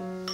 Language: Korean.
음.